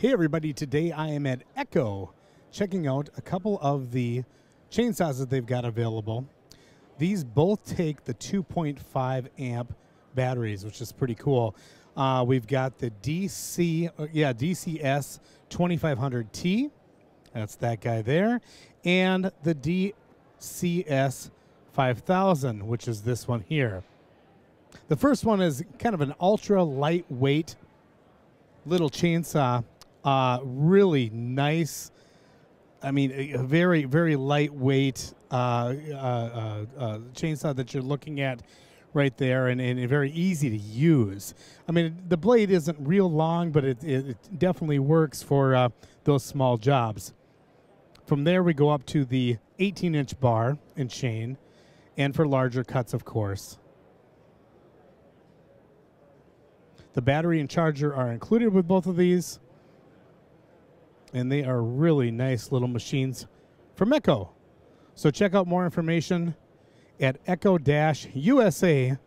Hey everybody, today I am at Echo checking out a couple of the chainsaws that they've got available. These both take the 2.5 amp batteries, which is pretty cool. Uh, we've got the DC, uh, yeah, DCS 2500T. That's that guy there. And the DCS 5000, which is this one here. The first one is kind of an ultra lightweight little chainsaw. Uh, really nice. I mean, a, very, very lightweight uh, uh, uh, uh, chainsaw that you're looking at right there and, and very easy to use. I mean, the blade isn't real long, but it, it, it definitely works for uh, those small jobs. From there, we go up to the 18 inch bar and chain, and for larger cuts, of course. The battery and charger are included with both of these, and they are really nice little machines from Echo. So check out more information at echo-usa.com.